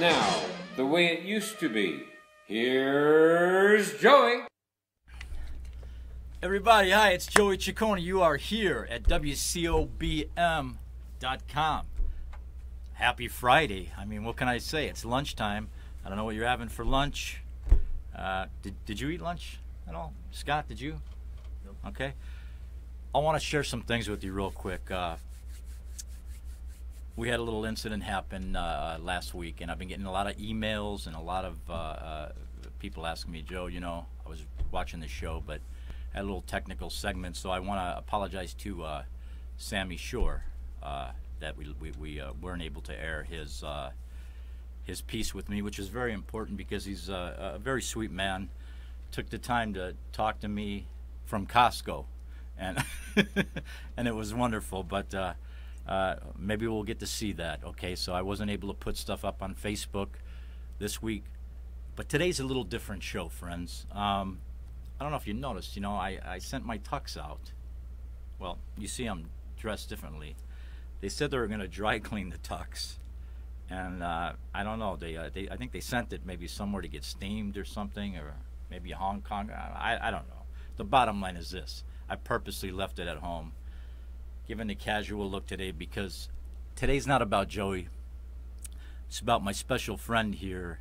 And now, the way it used to be. Here's Joey. Everybody, hi, it's Joey Ciccone. You are here at WCOBM.com. Happy Friday. I mean, what can I say? It's lunchtime. I don't know what you're having for lunch. Uh, did, did you eat lunch at all? Scott, did you? Okay. I want to share some things with you real quick. Uh, we had a little incident happen uh, last week, and I've been getting a lot of emails and a lot of uh, uh, people asking me, Joe, you know, I was watching the show, but had a little technical segment, so I want to apologize to uh, Sammy Shore uh, that we, we, we uh, weren't able to air his his piece with me, which is very important because he's a, a very sweet man. Took the time to talk to me from Costco, and and it was wonderful. But uh, maybe we'll get to see that. Okay, so I wasn't able to put stuff up on Facebook this week, but today's a little different show, friends. Um, I don't know if you noticed. You know, I, I sent my tux out. Well, you see, I'm dressed differently. They said they were going to dry clean the tux, and uh, I don't know. They, uh, they I think they sent it maybe somewhere to get steamed or something, or maybe Hong Kong. I, I don't know. The bottom line is this: I purposely left it at home given a casual look today because today's not about Joey. It's about my special friend here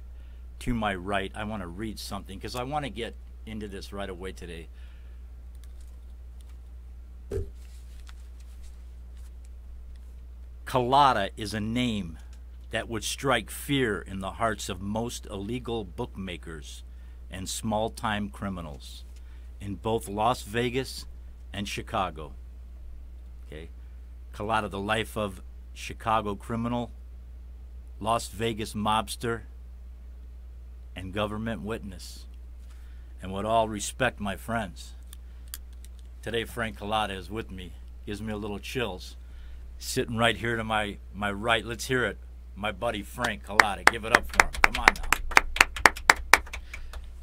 to my right. I want to read something because I want to get into this right away today. Culotta is a name that would strike fear in the hearts of most illegal bookmakers and small time criminals in both Las Vegas and Chicago. Okay. Culotta, the life of Chicago criminal, Las Vegas mobster, and government witness. And with all respect, my friends, today Frank Culotta is with me. Gives me a little chills. Sitting right here to my, my right. Let's hear it. My buddy Frank Culotta. Give it up for him. Come on now.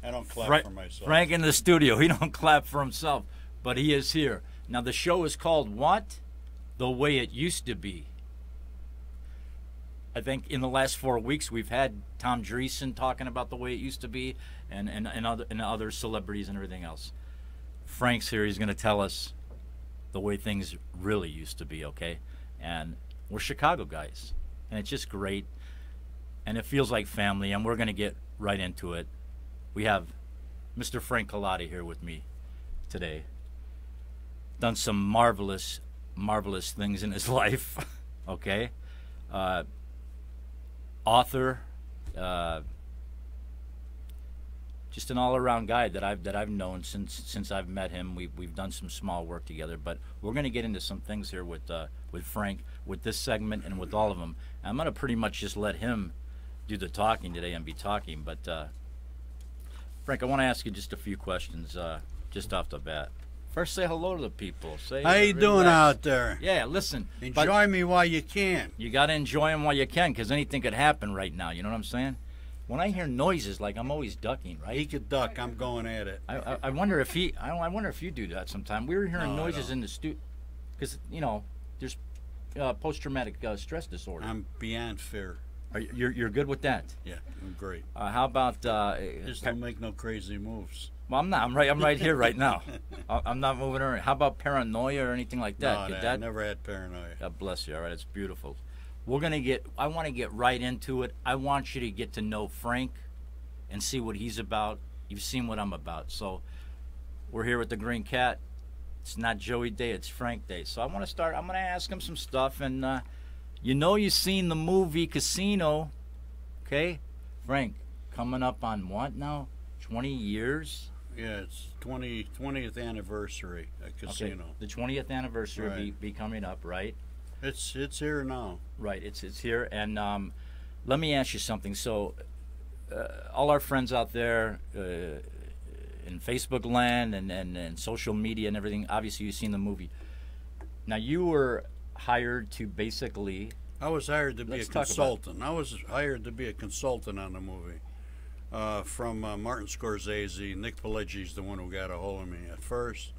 I don't clap Fra- for myself. Frank in the studio. He don't clap for himself, but he is here. Now the show is called what? The way it used to be. I think in the last four weeks we've had Tom Dreesen talking about the way it used to be, and and, and other and other celebrities and everything else. Frank's here. He's going to tell us the way things really used to be. Okay, and we're Chicago guys, and it's just great, and it feels like family. And we're going to get right into it. We have Mr. Frank Culotta here with me today done some marvelous, marvelous things in his life. okay, uh, author, uh, just an all-around guy that I've that I've known since since I've met him. We've we've done some small work together, but we're going to get into some things here with uh, with Frank, with this segment, and with all of them. I'm going to pretty much just let him do the talking today and be talking. But uh, Frank, I want to ask you just a few questions, uh, just off the bat. First, say hello to the people. Say How you doing out there? Yeah, listen. Enjoy me while you can. you got to enjoy them while you can, because anything could happen right now. You know what I'm saying? When I hear noises, like I'm always ducking, right? He could duck. I'm going at it. I, I, I wonder if he. I, I wonder if you do that sometime. We were hearing No, noises in the studio, because you know, there's uh, post-traumatic uh, stress disorder. I'm beyond fear. Are you, you're you're good with that? Yeah, I'm great. Uh, how about? Uh, Just don't make no crazy moves. well, I'm not. I'm right. I'm right here right now. I- I'm not moving around. How about paranoia or anything like that? no, I that never had paranoia. God bless you. All right, it's beautiful. We're gonna get. I want to get right into it. I want you to get to know Frank, and see what he's about. You've seen what I'm about, so we're here with the Green Cat. It's not Joey Day. It's Frank Day. So I want to start. I'm gonna ask him some stuff, and uh, you know you've seen the movie Casino, okay? Frank, coming up on what now? 20 years. Yeah, it's 20, 20th anniversary at casino. Okay, the 20th anniversary will be, be coming up, right? It's it's here now. Right, it's it's here, and um, let me ask you something. So, uh, all our friends out there uh, in Facebook land and, and, and social media and everything, obviously you've seen the movie. Now you were hired to basically, I was hired to be a talk about it. consultant. I was hired to be a consultant on the movie. Uh, from uh, Martin Scorsese, Nick Pileggi's the one who got a hold of me at first,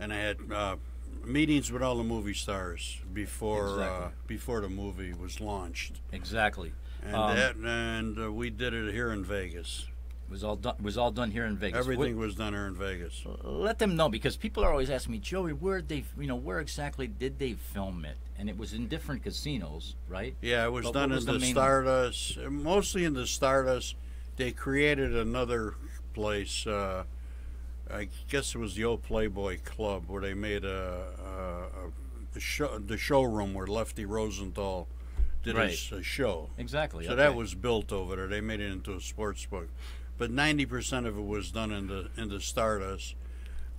and I had uh, meetings with all the movie stars before uh, Exactly. before the movie was launched, Exactly. and Um, that and uh, we did it here in Vegas. It was all done. Was all done here in Vegas. Everything was done here in Vegas. Let them know because people are always asking me, Joey, where they, you know, where exactly did they film it? And it was in different casinos, right? Yeah, it was But done was in the the Stardust, mostly in the Stardust. They created another place. Uh, I guess it was the old Playboy Club where they made a, a, a the show the showroom where Lefty Rosenthal did his uh, show. Exactly. So okay. that was built over there. They made it into a sports book, but ninety percent of it was done in the in the Stardust.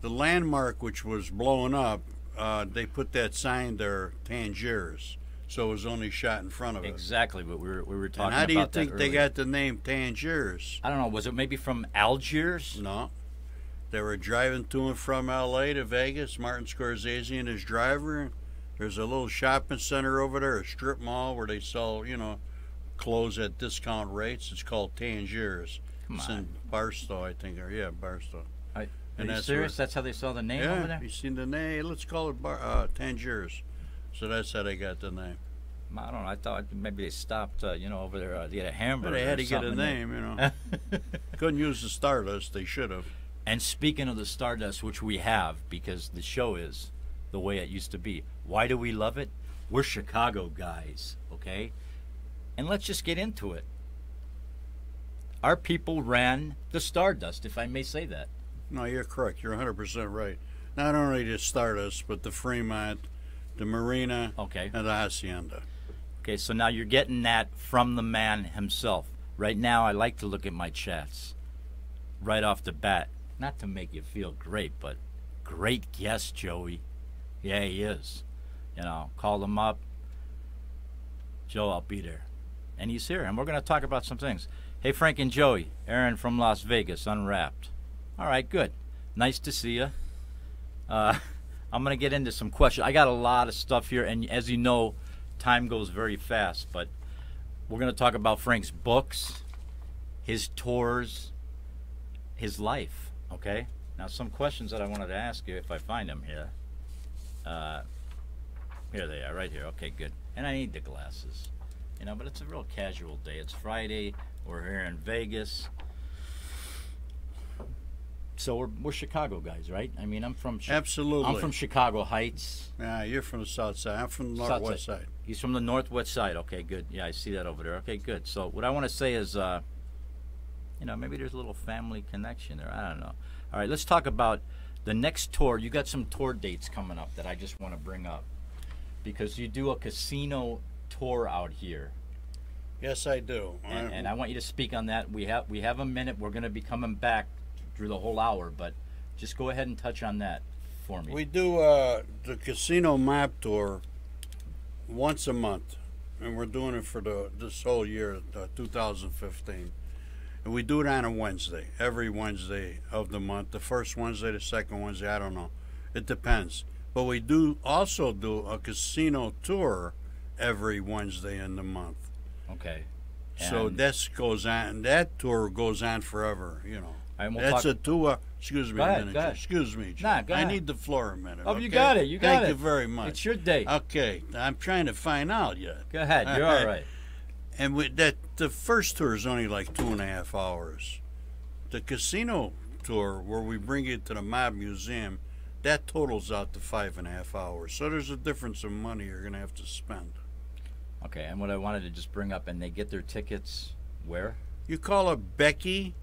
The landmark, which was blown up, uh, they put that sign there, Tangiers. So it was only shot in front of it. exactly but we were we were And talking how do you about. that think they got the name Tangiers? I don't know. Was it maybe from Algiers? No. They were driving to and from L.A. to Vegas. Martin Scorsese and his driver. There's a little shopping center over there, a strip mall where they sell, you know, clothes at discount rates. It's called Tangiers. Come it's on. in Barstow, I think. Or yeah, Barstow. Are, are And you that's serious? That's how they saw the name over yeah, there. you seen the name? Let's call it Bar- uh, Tangiers. So that's how they got the name. I don't know. I thought maybe they stopped, uh, you know, over there uh, to get a hamburger. But they had to get a name, you know. Couldn't use the Stardust. They should have. And speaking of the Stardust, which we have, because the show is the way it used to be. Why do we love it? We're Chicago guys, okay? And let's just get into it. Our people ran the Stardust, if I may say that. No, you're correct. You're 100% right. Not only the Stardust, but the Fremont, the Marina, Okay. and the Hacienda. Okay, so now you're getting that from the man himself. Right now, I like to look at my chats right off the bat. Not to make you feel great, but great guest, Joey. Yeah, he is. You know, call him up. Joe, I'll be there. And he's here, and we're going to talk about some things. Hey, Frank and Joey, Aaron from Las Vegas, Unwrapped. All right, good. Nice to see you. Uh, I'm going to get into some questions. I got a lot of stuff here, and as you know, time goes very fast, but we're going to talk about Frank's books, his tours, his life. Okay? Now, some questions that I wanted to ask you if I find them here. Uh, here they are, right here. Okay, good. And I need the glasses. You know, but it's a real casual day. It's Friday. We're here in Vegas. So we're, we're Chicago guys, right? I mean, I'm from Chi- Absolutely. I'm from Chicago Heights. Yeah, you're from the south side. I'm from the South northwest side. side. He's from the northwest side. Okay, good. Yeah, I see that over there. Okay, good. So what I want to say is, uh, you know, maybe there's a little family connection there. I don't know. All right, let's talk about the next tour. You got some tour dates coming up that I just want to bring up because you do a casino tour out here, Yes, I do. and, and I want you to speak on that. We have we have a minute. We're going to be coming back through the whole hour, but just go ahead and touch on that for me. we do uh, the casino map tour once a month, and we're doing it for the this whole year, uh, 2015. And we do it on a Wednesday, every Wednesday of the month. The first Wednesday, the second Wednesday, I don't know. It depends. But we do also do a casino tour every Wednesday in the month. okay. So And- this goes on. That tour goes on forever. You know. And we'll That's talk- a tour. Excuse me ahead, minute. Excuse me. Joe. Nah, I need the floor a minute. Oh, you got it. You got Thank it. Thank you very much. It's your day. Okay, I'm trying to find out yet. Go ahead. You're all right. And with that, the first tour is only like two and a half hours. The casino tour, where we bring you to the Mob Museum, that totals out to five and a half hours. So there's a difference in money you're going to have to spend. Okay, and what I wanted to just bring up, and they get their tickets where? You call up Becky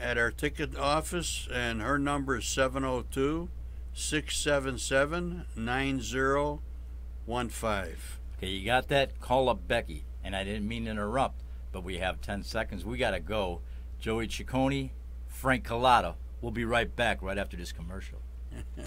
at our ticket office, and her number is 702 677 9015. Okay, you got that? Call up Becky. And I didn't mean to interrupt, but we have 10 seconds. We got to go. Joey Ciccone, Frank Culotta. We'll be right back right after this commercial.